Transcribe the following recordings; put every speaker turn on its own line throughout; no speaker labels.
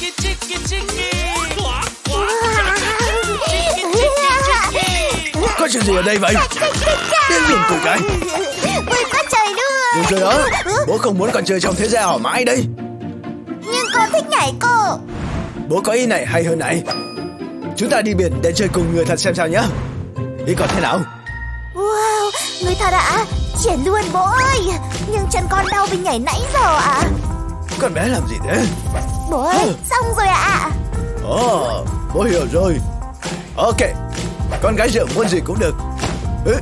Chicky, chicky, chicky.
Có chuyện gì ở đây vậy? Điên luôn cô cái
Vui quá trời luôn.
Được rồi đó. Bố không muốn con chơi trong thế gian hỏa mãi đây.
Nhưng con thích nhảy cô.
Bố có ý này hay hơn này. Chúng ta đi biển để chơi cùng người thật xem sao nhá. Ý còn thế nào?
Wow, người thật ạ. Triển luôn bố ơi. Nhưng chân con đau vì nhảy nãy giờ ạ.
Con bé làm gì thế
Bố ơi, xong rồi ạ.
Ồ Bố hiểu rồi. Ok Con gái rượu muốn gì cũng được. Ừ.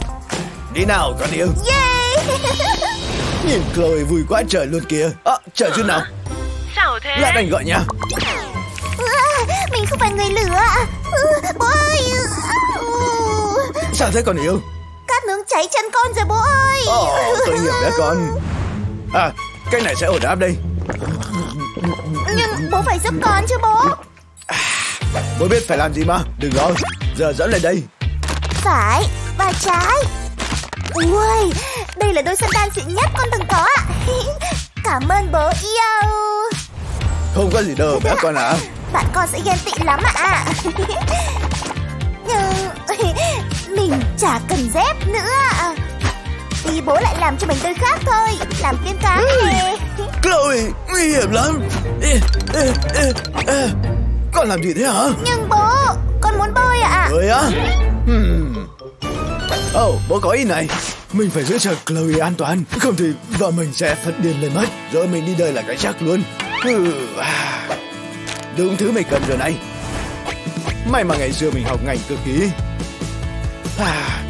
Đi nào con yêu.
Yeah
Nhìn Chloe vui quá trời luôn kìa. À, Chờ chút nào?
Sao thế?
Lại đành gọi nha.
À, Mình không phải người lửa ạ. Bố ơi.
Sao thế con yêu?
Cát nướng cháy chân con rồi bố ơi.
Ồ tội nghiệp bé con. À cái này sẽ ổn áp đây
Nhưng bố phải giúp con chứ bố.
Bố biết phải làm gì mà. Đừng lo Giờ dẫn lên đây.
Phải và trái. Ui Đây là đôi sandal xịn nhất con từng có ạ. Cảm ơn bố yêu.
Không có gì đâu bé con ạ.
Bạn con sẽ ghen tị lắm ạ. Nhưng Mình chả cần dép nữa ạ Thì bố lại làm cho mình đôi khác thôi. Làm tiên cá nè
Chloe Nguy hiểm lắm. Ê, ê, ê, ê. Con làm gì thế hả?
Nhưng bố Con muốn bơi ạ.
Ơi á? Hmm. Oh bố có ý này. Mình phải giữ cho Chloe an toàn. Không thì vợ mình sẽ phát điên lên mất. Rồi mình đi đời là cái chắc luôn. Ừ, à. Đúng thứ mình cần rồi này. May mà ngày xưa mình học ngành cơ khí. À,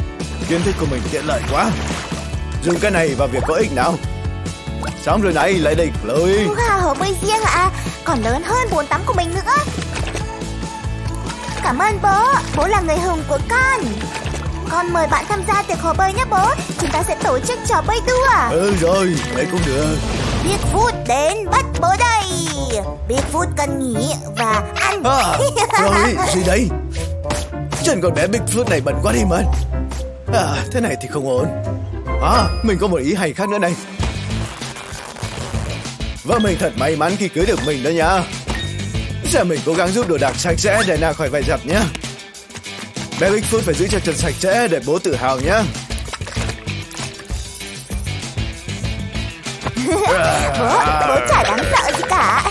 Kiến thức của mình tiện lợi quá Dùng cái này vào việc có ích nào. Xong rồi này, lại đây Chloe.
Wow, hồ bơi riêng ạ. Còn lớn hơn bồn tắm của mình nữa. Cảm ơn bố. Bố là người hùng của con. Con mời bạn tham gia tiệc hồ bơi nhé bố. Chúng ta sẽ tổ chức trò bơi đua.
Ừ rồi, vậy cũng được.
Bigfoot đến bắt bố đây. Bigfoot cần nghỉ và ăn.
À, rồi, gì đây Chân con bé Bigfoot này bẩn quá đi mất À, thế này thì không ổn À, mình có một ý hay khác nữa này. Và mình thật may mắn khi cưới được mình đó nha Giờ mình cố gắng giúp đồ đạc sạch sẽ để nào khỏi phải giặt nhé Bé Bigfoot phải giữ cho chân sạch sẽ để bố tự hào nhé
Bố, bố chả đáng sợ gì cả.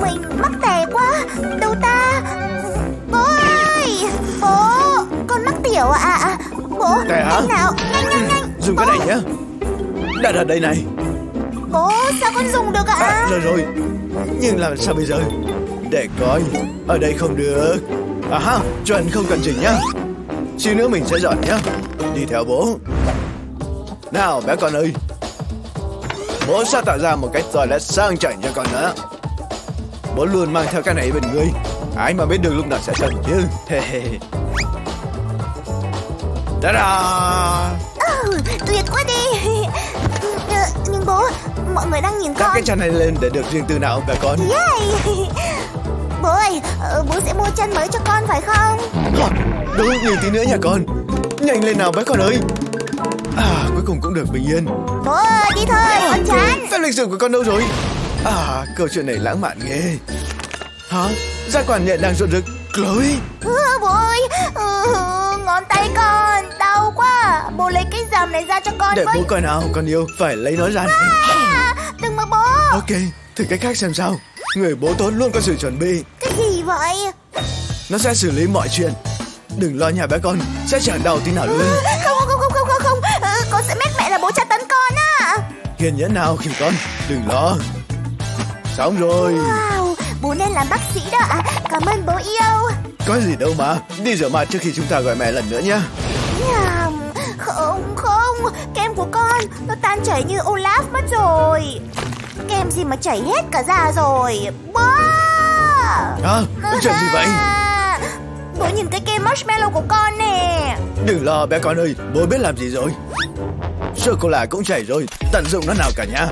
Mình mắc tè quá. Đâu ta. Bố ơi Bố. Tiểu ạ. À? Bố
Tè hả?
Nhanh nào Nhanh nhanh nhanh.
Dùng cái này nhé Đặt ở đây này.
Bố sao con dùng được ạ?
À, Rồi rồi. Nhưng làm sao bây giờ? Để coi Ở đây không được. À ha Chuẩn không cần chỉnh nhá. Xíu nữa mình sẽ dọn nhá. Đi theo bố. Nào bé con ơi. Bố sẽ tạo ra một cái toilet sang chảnh cho con nữa Bố luôn mang theo cái này bên người. Ai mà biết được lúc nào sẽ cần chứ Ta-da!
Ừ, Tuyệt quá đi. Ờ, Nhưng bố Mọi người đang nhìn
Các
con.
cái chăn này lên để được riêng tư nào bé con?
Yeah Bố ơi ờ, Bố sẽ mua chân mới cho con phải không?
À, Đúng nhìn tí nữa nha con. Nhanh lên nào bé con ơi. À cuối cùng cũng được bình yên.
Bố ơi đi thôi Con chán.
Phép lịch sử của con đâu rồi? À câu chuyện này lãng mạn ghê. Hả? Gia quản nhện đang rộn rực. Chloe?
Ừ, Bố ơi. Ừ, Ngón tay con. Đau quá. Bố lấy cái dầm này ra cho con
Để
với.
bố coi nào con yêu Phải lấy nó ra
à, Đừng mà bố.
Ok Thử cách khác xem sao. Người bố tốt luôn có sự chuẩn bị.
Cái gì vậy?
Nó sẽ xử lý mọi chuyện. Đừng lo nhà bé con Sẽ chẳng đau tí nào luôn.
Không không không không không không. Ừ, Con sẽ mét mẹ là bố tra tấn con á.
Kiên nhẫn nào khi con. Đừng lo. Xong rồi.
Wow Bố nên làm bác sĩ đó ạ. Cảm ơn bố yêu
Có gì đâu mà. Đi rửa mặt trước khi chúng ta gọi mẹ lần nữa nhé
Không không. Kem của con Nó tan chảy như Olaf mất rồi. Kem gì mà chảy hết cả da rồi. Bố
Có chuyện gì vậy?
Bố nhìn cái kem marshmallow của con nè.
Đừng lo bé con ơi. Bố biết làm gì rồi. Sô-cô-la cũng chảy rồi. Tận dụng nó nào cả nhà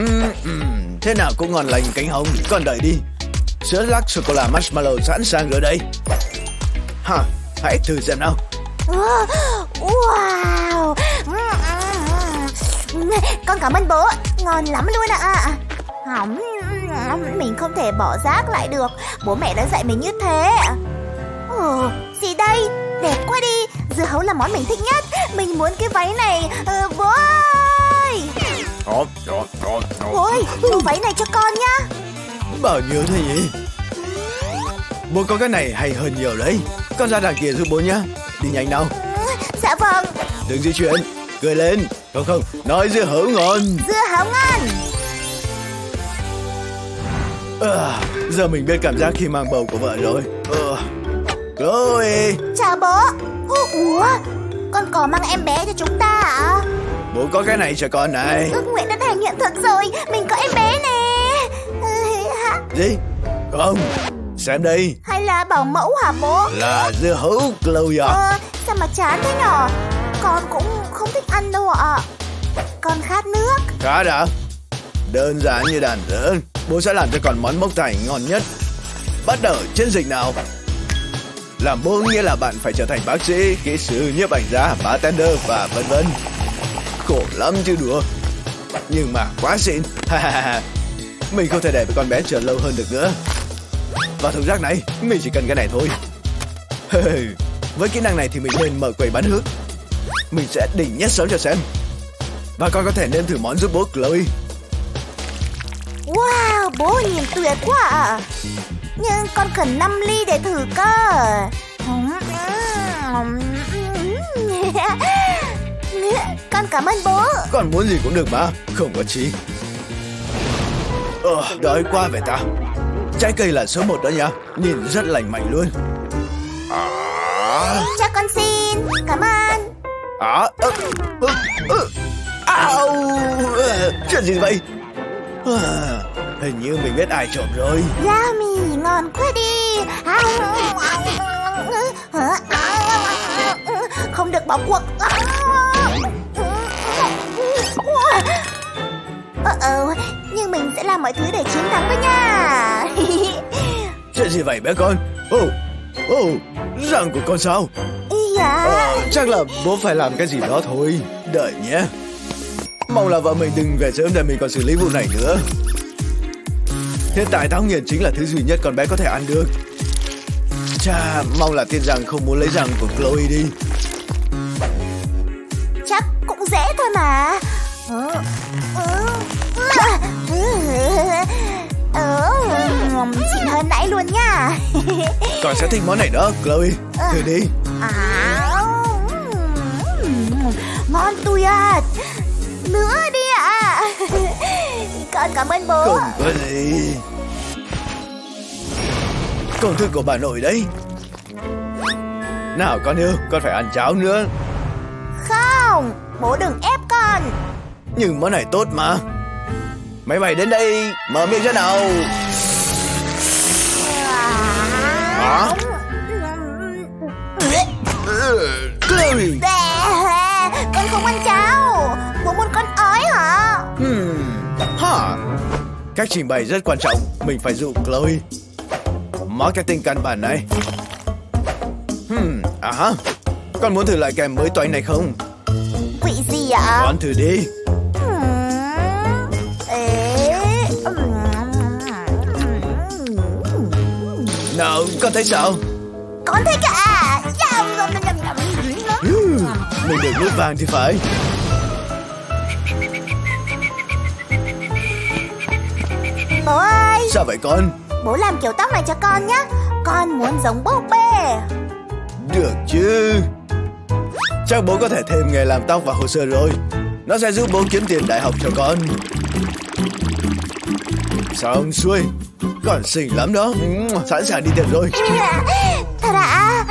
uhm, uhm, Thế nào cũng ngon lành cánh hồng. Con đợi đi Sữa lắc sô-cô-la marshmallow sẵn sàng rồi đây. Hả? Hãy thử xem nào.
Wow. Con cảm ơn bố. Ngon lắm luôn ạ. À. Hỏng, mình không thể bỏ rác lại được. Bố mẹ đã dạy mình như thế. Ồ, gì đây? Đẹp quá đi. Dưa hấu là món mình thích nhất. Mình muốn cái váy này. Ờ, Bố ơi! Bố ơi, mua váy này cho con nhá
Bao nhiêu thế nhỉ? Bố có cái này hay hơn nhiều đấy. Con ra đằng kia giúp bố nhá. Đi nhanh nào.
Dạ vâng.
Đừng di chuyển. Cười lên. Không không. Nói dưa hấu ngon.
Dưa hấu ngon.
À, Giờ mình biết cảm giác khi mang bầu của vợ rồi. À, Chloe
Chào bố. Ủa Con có mang em bé cho chúng ta à?
Bố có cái này cho con này.
Ước nguyện đã thành hiện thực rồi. Mình có em bé nè
Gì Không Xem đây
Hay là bảo mẫu hả bố?
Là dưa hấu Chloe à?
Ờ, Sao mà chán thế nhở? Con cũng không thích ăn đâu ạ. Con khát nước.
Khá đã Đơn giản như đàn đơn Bố sẽ làm cho con món mốc thành ngon nhất. Bắt đầu chiến dịch nào? Làm bố nghĩa là bạn phải trở thành bác sĩ Kỹ sư, nhiếp ảnh gia, bartender và vân vân. Khổ lắm chứ đùa. Nhưng mà quá xịn Mình không thể để con bé chờ lâu hơn được nữa. Và thùng rác này Mình chỉ cần cái này thôi. Với kỹ năng này thì mình nên mở quầy bán nước. Mình sẽ đỉnh nhất sớm cho xem. Và con có thể nên thử món giúp bố Chloe.
Wow, bố nhìn tuyệt quá à. Nhưng con cần 5 ly để thử cơ. Con cảm ơn bố.
Con muốn gì cũng được mà Không có chi Ờ, đói quá vậy ta Trái cây là số 1 đó nha Nhìn rất lành mạnh luôn
à. Cho con xin Cảm ơn
À, ơ, ơ, ơ, Ao Chuyện gì vậy à, Hình như mình biết ai trộm rồi
mì ngon quá đi Không được bỏ cuộc Ờ ờ Nhưng mình sẽ làm mọi thứ để chiến thắng đó nha.
Chuyện gì vậy bé con? Ồ oh, Ồ oh, Răng của con sao?
Dạ.
Ờ, Chắc là bố phải làm cái gì đó thôi. Đợi nhé. Mong là vợ mình đừng về sớm để mình còn xử lý vụ này nữa. Hiện tại táo nghiền chính là thứ duy nhất con bé có thể ăn được. Chà, mong là tiên rằng không muốn lấy răng của Chloe đi.
Chắc cũng dễ thôi mà. Ừ, Xịn hơn nãy luôn nha.
Con sẽ thích món này đó, Chloe. Thử đi.
À, Ngon tuyệt Nữa đi ạ. À. Con cảm ơn bố.
Không có gì Công thức của bà nội đấy. Nào con yêu Con phải ăn cháo nữa.
Không Bố đừng ép con.
Nhưng món này tốt mà Máy bay đến đây Mở miệng ra nào. Hả?
Con không ăn cháo. Bố muốn con ói hả?
Hmm. Hả Cách trình bày rất quan trọng. Mình phải dụ Chloe. Marketing căn bản này. Hmm, à hả Con muốn thử lại kèm mới toanh này không?
Vị gì ạ?
Con thử đi Nào, con thấy sao?
Con thấy cả.
Ừ, Mình được nút vàng thì phải.
Bố ơi.
Sao vậy con?
Bố làm kiểu tóc này cho con nhé Con muốn giống búp bê.
Được chứ. Chắc bố có thể thêm nghề làm tóc vào hồ sơ rồi. Nó sẽ giúp bố kiếm tiền đại học cho con. Xong xuôi Còn xinh lắm đó. Sẵn sàng đi tiệm rồi.
Thật ạ?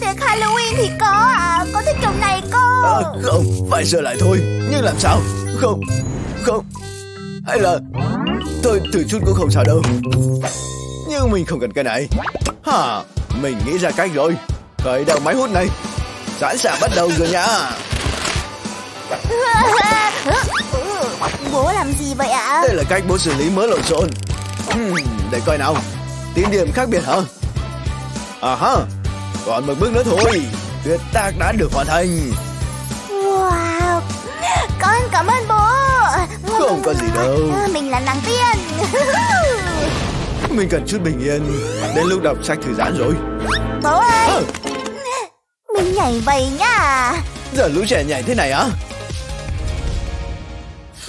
Tiệc Halloween thì có à Có thích kiểu này cô
à, Không, phải sửa lại thôi. Nhưng làm sao? Không, không. Hay là Thôi thử chút cũng không sao đâu. Nhưng mình không cần cái này. Hả Mình nghĩ ra cách rồi. Khởi động máy hút này. Sẵn sàng bắt đầu rồi nha
bố làm gì vậy ạ?
Đây là cách bố xử lý mớ lộn xộn. Hmm, để coi nào. Tìm điểm khác biệt hả? À ha, còn một bước nữa thôi. Tuyệt tác đã được hoàn thành.
Wow, con cảm ơn bố.
Không có gì đâu.
Ừ, mình là nàng tiên.
Mình cần chút bình yên. Đến lúc đọc sách thư giãn rồi.
Bố ơi.
À.
Mình nhảy vậy nha.
Giờ lũ trẻ nhảy thế này á? À?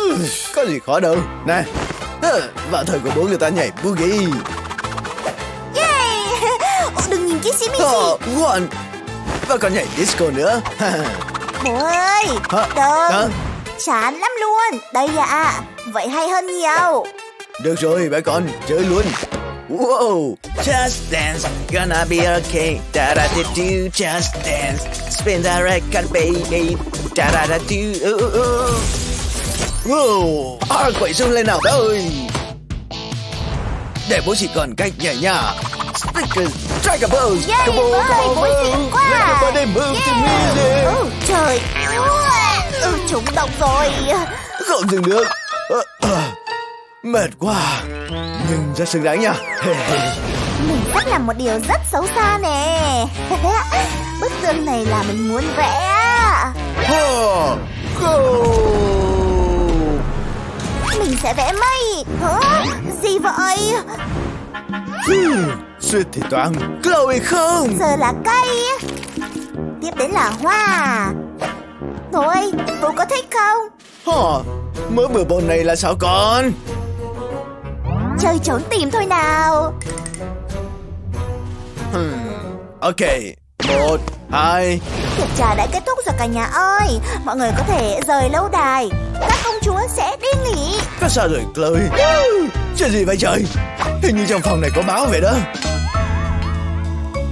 Có gì khó đâu. Ờ, Vào thời của bố người ta nhảy boogie.
Yay! Ồ, Đừng nhìn kỹ xí mi
Ờ, ngoan Và còn nhảy disco nữa.
Bố ơi
Hả?
Đừng.
Hả?
Chán lắm luôn. Đây ạ. Vậy hay hơn nhiều.
Được rồi bé con chơi luôn. Wow Just dance. Gonna be okay Da da da do Just dance. Spin the record baby. Da da da do uh, uh, uh. Wow. À, Quậy sung lên nào ơi. Để bố chỉ còn cách nhảy nha Stick a strike a pose
Yay,
Come on, come on,
bố xịn quá.
Let your body move to music.
Ừ, Trời ừ, Trúng độc rồi.
Không dừng được. Ờ, ờ. Mệt quá. Nhưng rất xứng đáng nha.
Mình sắp làm một điều rất xấu xa nè. Bức tường này là mình muốn vẽ.
Go
Mình sẽ vẽ mây. Hả? Gì vậy?
Suyệt thì toàn Chloe không?
Giờ là cây. Tiếp đến là hoa. Thôi, bố có thích không?
Hả? Mới bữa bồn này là sao con?
Chơi trốn tìm thôi nào.
Hmm. Ok. Một Hai
Tiệc trà đã kết thúc rồi cả nhà ơi Mọi người có thể rời lâu đài Các công chúa sẽ đi nghỉ
Có sao rồi Chloe Chuyện gì vậy trời Hình như trong phòng này có báo vậy đó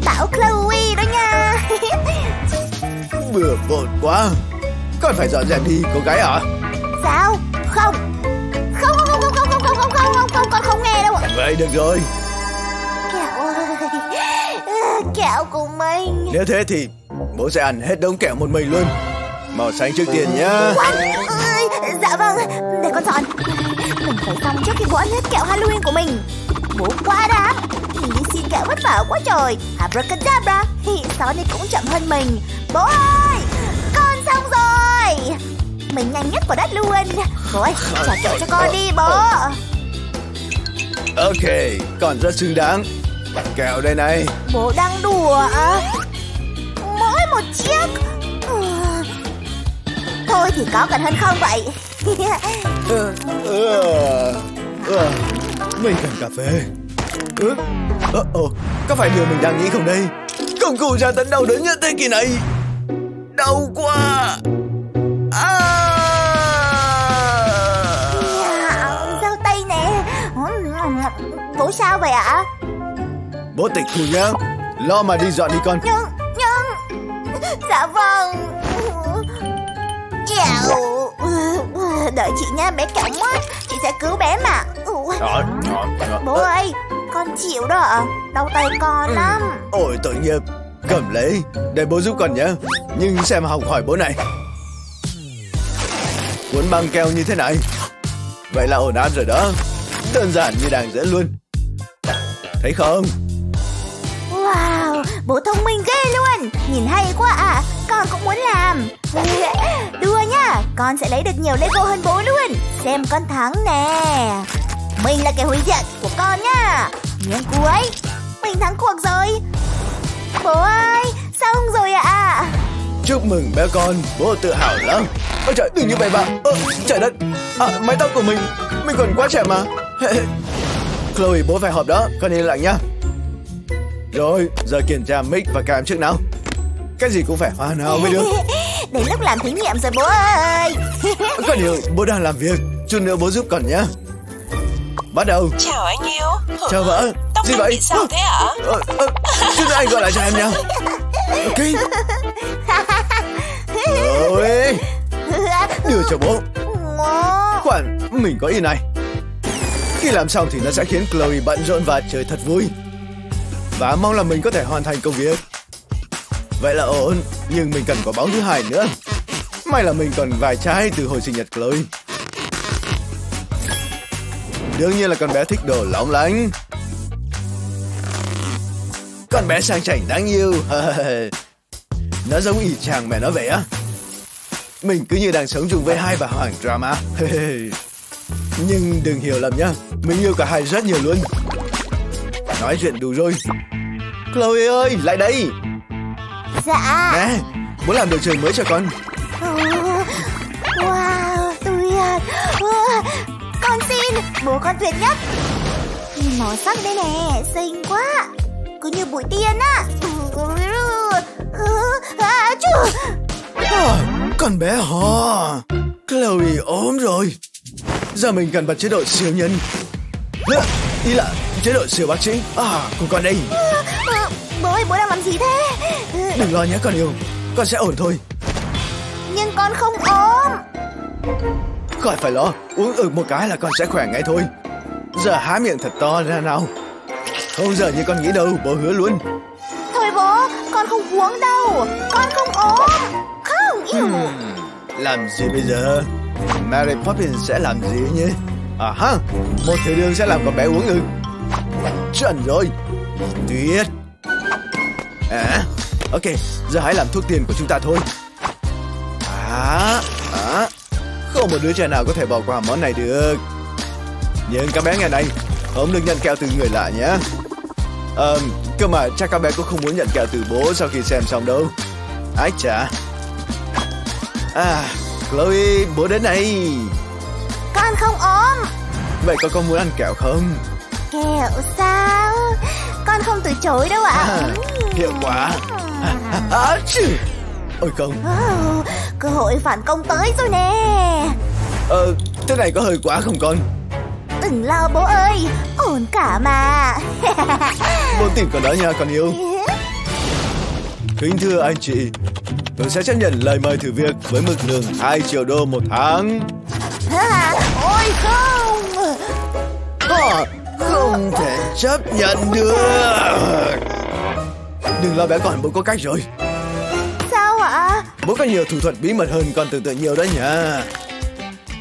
Bảo Chloe đó nha
Bừa bộn quá Con phải dọn dẹp đi cô gái à
Sao? Không Không không không không không không không không không không con không nghe đâu
Vậy được rồi
À, Kẹo của mình.
Nếu thế thì Bố sẽ ăn hết đống kẹo một mình luôn. Màu xanh trước tiên nhá?
Ơi, Dạ vâng Để con dọn. Mình phải xong trước khi bố ăn hết kẹo Halloween của mình. Bố quá đáng Mình đi xin kẹo vất vả quá trời. Abracadabra Thì sau này cũng chậm hơn mình. Bố ơi Con xong rồi. Mình nhanh nhất của đất luôn. Bố ơi trả kẹo cho con đi bố.
Ok Còn rất xứng đáng Kẹo đây này.
Bố đang đùa à? Mỗi một chiếc. Ừ. Thôi thì có cần hơn không vậy?
Ờ, ờ, ờ, Mình cần cà phê. Ừ, ờ, ờ, Có phải điều mình đang nghĩ không đây? Công cụ tra tấn đau đớn nhất thế kỷ này. Đau quá. À!
Dao tay nè. Bố sao vậy ạ
Bố tịch thu nhá. Lo mà đi dọn đi con.
Nhưng Nhưng Dạ vâng. Kẹo Đợi chị nha bé kẹo mất Chị sẽ cứu bé mà.
Đó, đó, đó.
Bố ơi Con chịu đó ạ. Đau tay con lắm.
Ôi tội nghiệp. Cầm lấy. Để bố giúp con nhé Nhưng xem học hỏi bố này. Cuốn băng keo như thế này. Vậy là ổn áp rồi đó. Đơn giản như đang dẫn luôn. Thấy không
Bố thông minh ghê luôn. Nhìn hay quá à Con cũng muốn làm. Đùa nha Con sẽ lấy được nhiều Lego hơn bố luôn. Xem con thắng nè. Mình là kẻ hủy diệt của con nha Nhưng cuối, Mình thắng cuộc rồi. Bố ơi Xong rồi ạ. À?
Chúc mừng bé con, Bố tự hào lắm. Ôi trời, đừng như vậy bà Ơ, trời đất. À mái tóc của mình Mình còn quá trẻ mà. Chloe, bố phải họp đó, Con yên lặng nhá. Rồi giờ kiểm tra mic và cam trước nào. Cái gì cũng phải hoàn hảo mới được.
Đến lúc làm thí nghiệm rồi bố ơi.
Có điều bố đang làm việc Chút nữa bố giúp con nhé Bắt đầu.
Chào anh yêu.
Chào vợ.
Tóc
Gì vậy?
bị sao thế hả
ờ, ờ, Chút nữa anh gọi lại cho em nha. Ok. Rồi. Đưa cho bố.
Wow.
Khoan Mình có ý này. Khi làm xong thì nó sẽ khiến Chloe bận rộn và chơi thật vui và mong là mình có thể hoàn thành công việc. Vậy là ổn, Nhưng mình cần có bóng thứ hai nữa. May là mình còn vài trái từ hồi sinh nhật Chloe. Đương nhiên là con bé thích đồ lóng lánh. Con bé sang chảnh đáng yêu. Nó giống y chang mẹ nó vậy á. Mình cứ như đang sống chung với hai bà hoàng drama. Nhưng đừng hiểu lầm nhá, Mình yêu cả hai rất nhiều luôn. Nói chuyện đủ rồi. Chloe ơi lại đây.
Dạ.
Nè Bố làm đồ chơi mới cho con.
Wow tuyệt Ờ, Con xin Bố con tuyệt nhất. Nhìn màu sắc đây nè Xinh quá. Cứ như bụi tiên á. À, chú.
à, Con bé hò Chloe ốm rồi. Giờ mình cần bật chế độ siêu nhân? Ý là chế độ siêu bác sĩ. À của con đây.
Ờ, Bố ơi bố đang làm gì thế?
Đừng lo nhé con yêu. Con sẽ ổn thôi.
Nhưng con không ốm.
Khỏi phải lo. Uống ực một cái là con sẽ khỏe ngay thôi. Giờ há miệng thật to ra nào. Không giờ như con nghĩ đâu Bố hứa luôn.
Thôi bố Con không uống đâu. Con không ốm. Không yêu.
Hmm, Làm gì bây giờ? Mary Poppins sẽ làm gì nhỉ? À ha Một thử đường sẽ làm con bé uống ực Chuẩn rồi. Tuyệt. À Ok Giờ hãy làm thuốc tiền của chúng ta thôi. À À Không một đứa trẻ nào có thể bỏ qua món này được. Nhưng các bé ngày này Không được nhận kẹo từ người lạ nhé. Ờ, cơ mà chắc các bé cũng không muốn nhận kẹo từ bố sau khi xem xong đâu. Ái chà. À, Chloe, bố đến này
Con không ốm.
Vậy con có muốn ăn kẹo không?
Kẹo sao? Con không từ chối đâu ạ.
À, hiệu quả. À, à, à. Ôi không.
Ồ, cơ hội phản công tới rồi nè.
Ờ, thế này có hơi quá không con?
Đừng lo bố ơi Ổn cả mà.
Bố tìm con đó nha con yêu. Kính thưa anh chị Tôi sẽ chấp nhận lời mời thử việc với mức lương 2 triệu đô một tháng.
À, Ôi không.
À, Không thể chấp nhận được. Đừng lo bé con bố có cách rồi.
Sao ạ?
Bố có nhiều thủ thuật bí mật hơn con tưởng tượng nhiều đấy nhá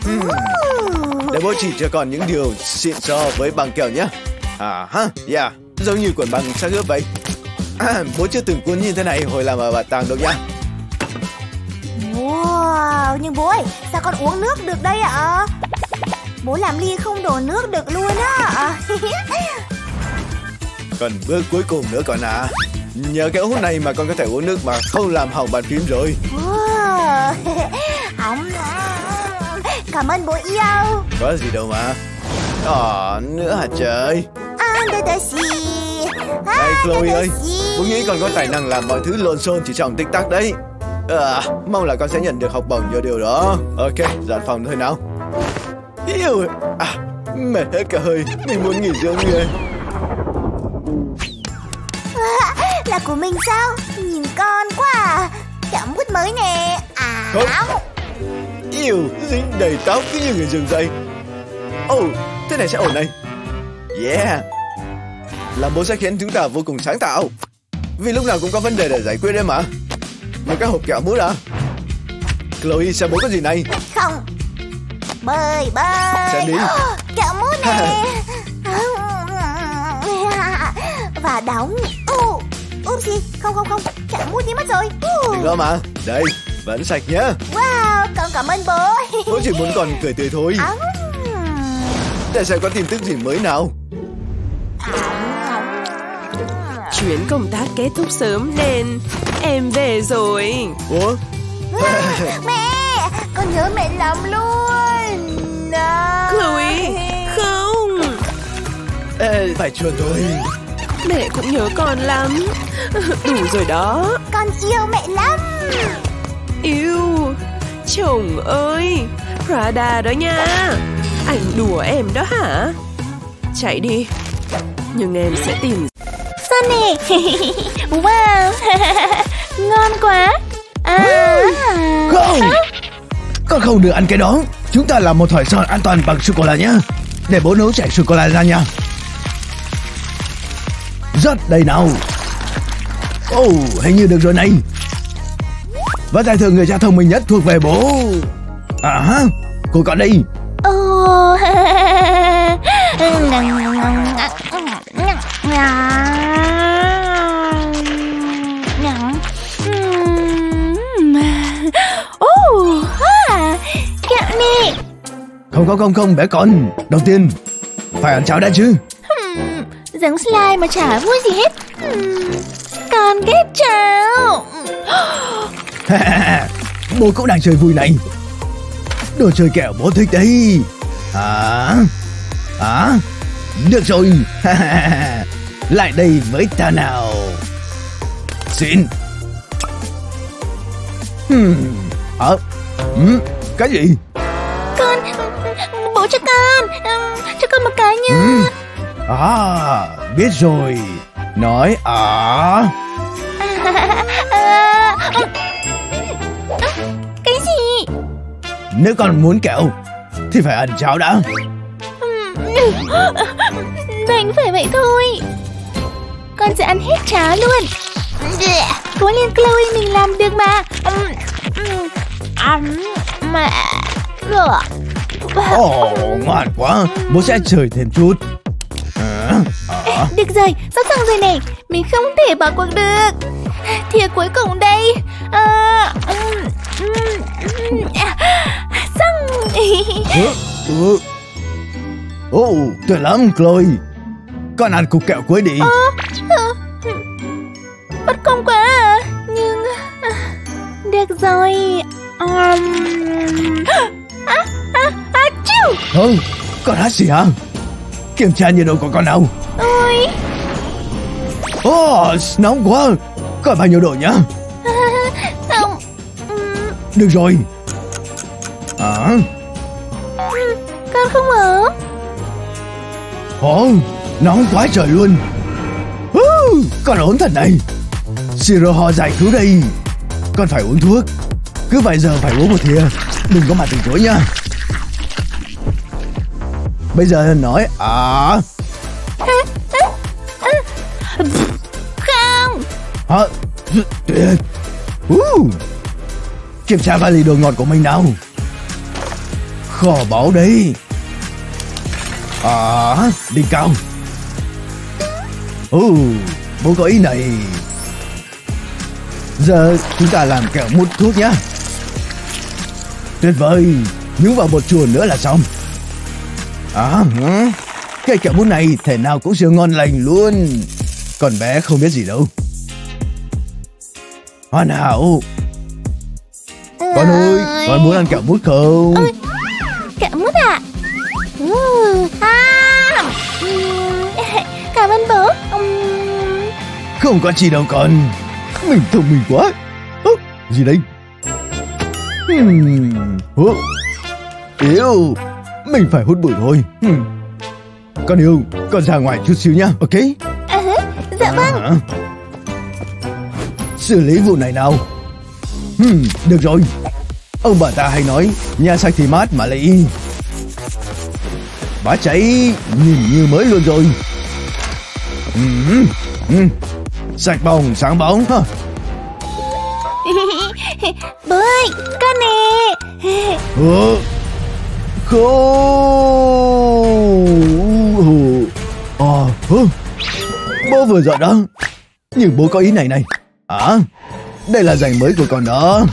Hmm, Để bố chỉ cho con những điều xịn so với bằng kẹo nhé. À ha, yeah. Giống như cuộn băng xác ướp vậy. À, Bố chưa từng cuốn như thế này hồi làm ở bảo tàng đâu nha.
Wow Nhưng bố ơi Sao con uống nước được đây ạ Bố làm ly không đổ nước được luôn á.
Còn bước cuối cùng nữa con à. Nhờ cái ống này mà con có thể uống nước mà không làm hỏng bàn phím rồi.
Wow. Ống. Cảm ơn bố yêu.
Có gì đâu mà. Ờ, nữa hả trời?
Andadashi
Này Chloe ơi Bố nghĩ con có tài năng làm mọi thứ lộn xộn chỉ trong tích tắc đấy. À, Mong là con sẽ nhận được học bổng cho điều đó. Ok, dọn phòng thôi nào Yêu À, mệt hết cả hơi. Mình muốn nghỉ dưỡng người
Là của mình sao? Nhìn con quá à. Kẹo mút mới nè. À
Không. Yêu, dính đầy tóc cứ như người rừng dây Oh, thế này sẽ ổn này. Yeah. Làm bố sẽ khiến chúng ta vô cùng sáng tạo. Vì lúc nào cũng có vấn đề để giải quyết đấy mà. Một cái hộp kẹo mút à. Chloe xem bố có gì này?
Không Bơi bơi.
Xem đi.
Kẹo mút nè. Và đóng. Úp gì? Không không không. Kẹo mút đi mất rồi. Ồ.
Đừng lo mà. Đây, vẫn sạch nhá.
Wow Con cảm ơn bố.
Bố chỉ muốn con cười tươi thôi. Để xem có tin tức gì mới nào?
Chuyến công tác kết thúc sớm nên em về rồi.
Ủa?
Mẹ Con nhớ mẹ lắm luôn
Ê, phải chuồn thôi
Mẹ cũng nhớ con lắm. Đủ rồi đó.
Con yêu mẹ lắm
Yêu. Chồng ơi, Prada đó nha. Anh đùa em đó hả? Chạy đi. Nhưng em sẽ tìm
Sunny Wow Ngon quá à.
Không Con không được ăn cái đó Chúng ta làm một thỏi son an toàn bằng sô-cô-la nhá Để bố nấu chảy sô-cô-la ra nha Rất đầy nào Ồ, oh, hình như được rồi này. Và giải thưởng người cha thông minh nhất thuộc về bố. À ha, cô
kẹo nè
Không không không không bé con. Đầu tiên Phải ăn cháo đã chứ
Hmm, giống slime mà chả vui gì hết. Con ghét cháo.
Bố cũng đang chơi vui này Đồ chơi kẹo bố thích đấy À À Được rồi Lại đây với ta nào Xin Hmm Ờ ừ, Cái gì
Con, bố cho con, cho con một cái nha.
ừ. À Biết rồi. Nói à.
Cái gì?
Nếu con muốn kẹo Thì phải ăn cháo đã.
Đành phải vậy thôi. Con sẽ ăn hết cháo luôn. Cố lên Chloe mình làm được mà. Ừm, mà
Ồ ngoan quá. Bố sẽ chơi thêm chút.
Được rồi, sắp xong rồi này? Mình không thể bỏ cuộc được. Thìa cuối cùng đây. À, à, Xong.
Ồ, tuyệt lắm Chloe Con ăn cục kẹo cuối đi.
Bất công quá à. Nhưng à, Được rồi. Um... À, à, à,
Không, con hát gì hả Kiểm tra nhiệt độ của con nào
Ôi.
Ồ, nóng quá. Con bao nhiêu độ nhá.
Không.
Được rồi. À,
Con không ở
ồ, nóng quá trời luôn. Hú, Con ổn thật này. Siro ho giải cứu đây. Con phải uống thuốc. Cứ vài giờ phải uống một thìa. Đừng có mà từ chối nha Bây giờ nói à.
Không.
Hả? Tuyệt uh. Kiểm tra vali đồ ngọt của mình nào. Kho báu đây. À Đỉnh cao. Uh, Bố có ý này. Giờ chúng ta làm kẹo mút thuốc nhá. Tuyệt vời Nhúng vào một chuồn nữa là xong À? Cái kẹo mút này thể nào cũng siêu ngon lành luôn. Còn bé không biết gì đâu. Hoàn hảo Con ơi Con muốn ăn kẹo mút không?
Kẹo mút à? À Cảm ơn bố.
Không có gì đâu con. Mình thông minh quá. Ơ, Gì đây hmm. Yêu Mình phải hút bụi thôi hmm. Con yêu Con ra ngoài chút xíu nhá Ok
à, hả, Dạ vâng
Hả? Xử lý vụ này nào hmm, Được rồi Ông bà ta hay nói Nhà sạch thì mát mà lại Bá cháy Nhìn như mới luôn rồi Ừm, ừm. Sạch bóng sáng bóng ha.
Bố ơi Con nè
Ờ. Không Ờ hơ. Bố vừa dọn đó. Nhưng bố có ý này này. À Đây là giày mới của con đó.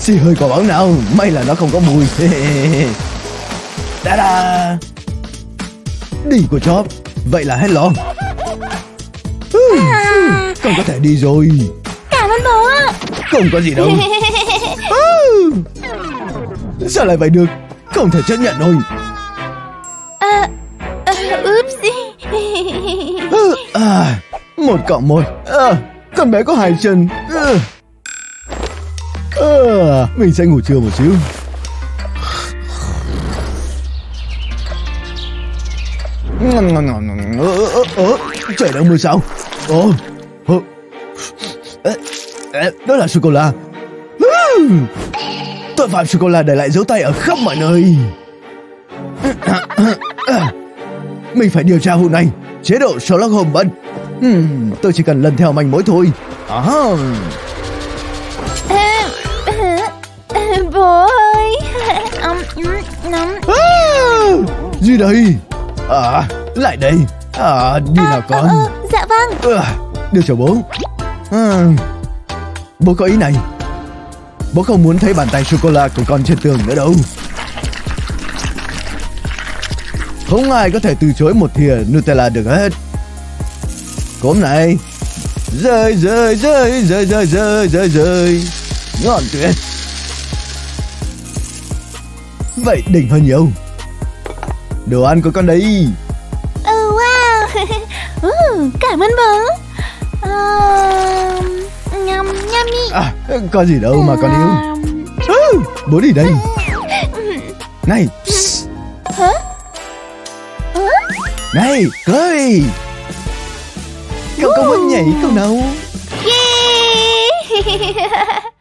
Xì hơi quả bóng nào May là nó không có mùi. Ta-da! Đi của chóp Vậy là hết lo.
À,
Con có thể đi rồi.
Cảm ơn bố
Không có gì đâu. Ừ. Sao lại vậy được Không thể chấp nhận thôi.
À, à, Oopsie.
Ừ, à, Một cộng một. À, Con bé có hai chân. Ừ. à, Mình sẽ ngủ trưa một xíu. Trời đang mưa sao? Ồ Đó là sô-cô-la. Tội phạm sô-cô-la để lại dấu tay ở khắp mọi nơi. Mình phải điều tra vụ này. Chế độ Sherlock Holmes bận hmm, Tôi chỉ cần lần theo manh mối thôi. À,
À, à, à, Bố ơi
à, Gì đây? À lại đây. À đi nào con.
ờ, Dạ vâng.
À, Đưa cho bố. À, Bố có ý này Bố không muốn thấy bàn tay sô-cô-la của con trên tường nữa đâu Không ai có thể từ chối một thìa Nutella được hết. Cốm này. Rơi rơi rơi rơi rơi rơi rơi rơi. Ngon tuyệt. Vậy đỉnh hơn nhiều. Đồ ăn của con đấy.
Oh wow. uh, cảm ơn bố. uh đi.
À, có gì đâu mà con yêu. Ừ, bố đi đây. Này. psst.
Hả? Hả?
Này, Chloe. Cậu có muốn nhảy không nào?
Yeah.